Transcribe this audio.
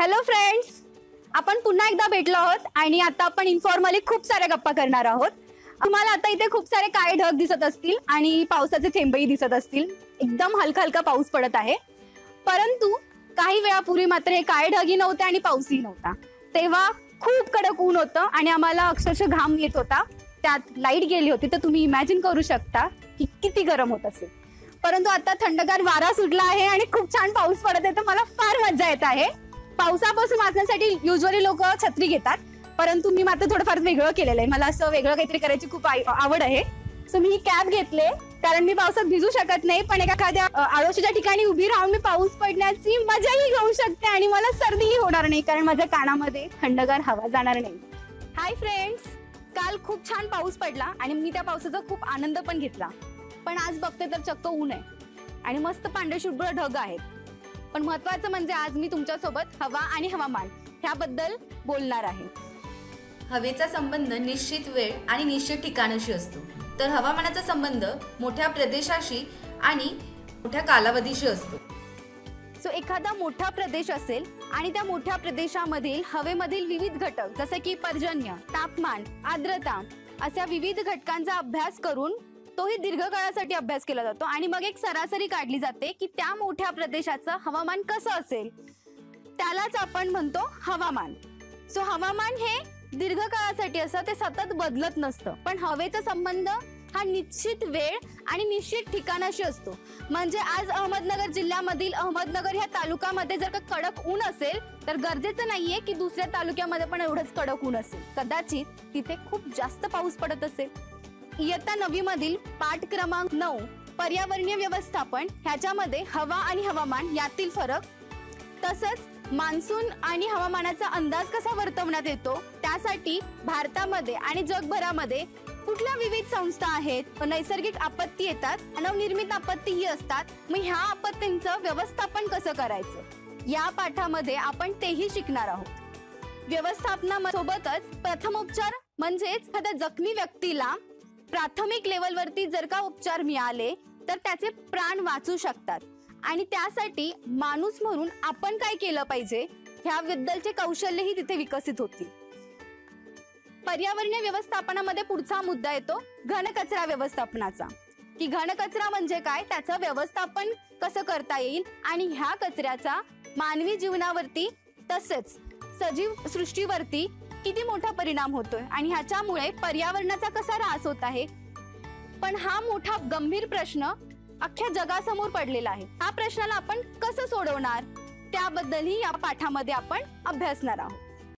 Hello friends आपण पुन्हा एकदा भेटलो आहोत आणि आता आपण इन्फॉर्मली खूप साऱ्या गप्पा करणार आहोत. तुम्हाला आता इथे खूप सारे काळे ढग दिसत असतील आणि पावसाचे थेंबही दिसत असतील. एकदम हलका हलका पाऊस पडत आहे. परंतु काही वेळापूर्वी मात्र हे काळे ढगही नव्हते आणि पाऊसही नव्हता. तेव्हा खूप कडक ऊन होतं आणि आम्हाला अक्षरशः घाम येत होता. त्यात लाइट गेली होती तर तुम्ही इमॅजिन करू शकता की किती गरम होत असेल. परंतु आता थंडगार वारा सुटला आहे आणि खूप छान पाऊस पडत आहे तर मला फार मजा येत आहे. पावसापासून वाचण्यासाठी युजली लोक छत्री घेतात. परंतु मी मात्र थोडंफार वेगळं केलेलं आहे. मला असं वेगळं काहीतरी करायची खूप आवड आहे. सो मी ही कॅब घेतले कारण मी पावसात भिजू शकत नाही पण एखाद्या आळोशीच्या ठिकाणी उभी राहून मी पाऊस पडण्याची मजाही घेऊ शकते आणि मला सर्दीही होणार नाही कारण माझ्या कानामध्ये थंडगार हवा जाणार नाही. हाय फ्रेंड्स काल खूप छान पाऊस पडला आणि मी त्या पावसाचा खूप आनंद पण घेतला. पण आज बघते तर चक्क ऊन आहे. आणि मस्त पांढरे शुभ्र ढग आहेत. पण महत्वाचं म्हणजे आज मी तुमच्यासोबत हवा आणि हवामान ह्याबद्दल बोलणार आहे. हवेचा संबंध निश्चित वेळ आणि निश्चित ठिकाणाशी असतो. तर हवामानाचा संबंध मोठ्या प्रदेशाशी आणि मोठ्या कालावधीशी असतो. सो एखादा मोठा प्रदेश असेल आणि त्या मोठ्या प्रदेशामधील हवेमधील विविध घटक जसे की पर्जन्य तापमान आर्द्रता अशा विविध घटकांचा अभ्यास करून तोही दीर्घकाळासाठी अभ्यास केला जातो. आणि मग एक सरासरी काढली जाते की त्या मोठ्या प्रदेशाचं हवामान कसं असेल? त्यालाच आपण म्हणतो हवामान. सो हवामान हे दीर्घकाळासाठी असं ते सतत बदलत नसतं. पण हवेचा संबंध हा निश्चित वेळ आणि निश्चित ठिकाणाशी असतो. म्हणजे आज अहमदनगर जिल्ह्यामधील अहमदनगर ह्या तालुक्यामध्ये जर का कडक ऊन असेल तर गरजेचं नाहीये की दुसऱ्या तालुक्यामध्ये पण एवढंच कडक ऊन असेल. कदाचित तिथे खूप जास्त पाऊस पडत असेल. इयत्ता नवी मधील पाठ क्रमांक नऊ पर्यावरणीय व्यवस्थापन ह्याच्यामध्ये हवा आणि हवामान यातील फरक. तसंच मान्सून आणि हवामानाचा अंदाज कसा वर्तवण्यात येतो त्यासाठी भारतामध्ये आणि जगभरामध्ये कुठल्या विविध संस्था आहेत? नैसर्गिक आपत्ती येतात नवनिर्मित आपत्तीही असतात. मग ह्या आपत्तींचं व्यवस्थापन कसं करायचं? या पाठामध्ये आपण तेही शिकणार आहोत. व्यवस्थापनासोबतच प्रथमोपचार म्हणजेच एखाद्या जखमी व्यक्तीला प्राथमिक लेवलवरती जर का उपचार मिळाले तर त्याचे प्राण वाचू शकतात. आणि त्यासाठी माणूस म्हणून आपण काय केलं पाहिजे ह्याबद्दलचे कौशल्यही तिथे विकसित होतील. पर्यावरणीय व्यवस्थापनामध्ये पुढचा मुद्दा येतो घनकचरा व्यवस्थापनाचा. की घनकचरा म्हणजे काय? त्याचं व्यवस्थापन कसं करता येईल? आणि ह्या कचऱ्याचा मानवी जीवनावरती तसेच सजीव सृष्टीवरती किती मोठा परिणाम होतोय आणि ह्याच्यामुळे पर्यावरणाचा कसा ऱ्हास होत आहे? पण हा मोठा गंभीर प्रश्न अख्ख्या जगासमोर पडलेला आहे. हा प्रश्नाला आपण कसं सोडवणार? त्याबद्दलही या पाठामध्ये आपण अभ्यासणार आहोत.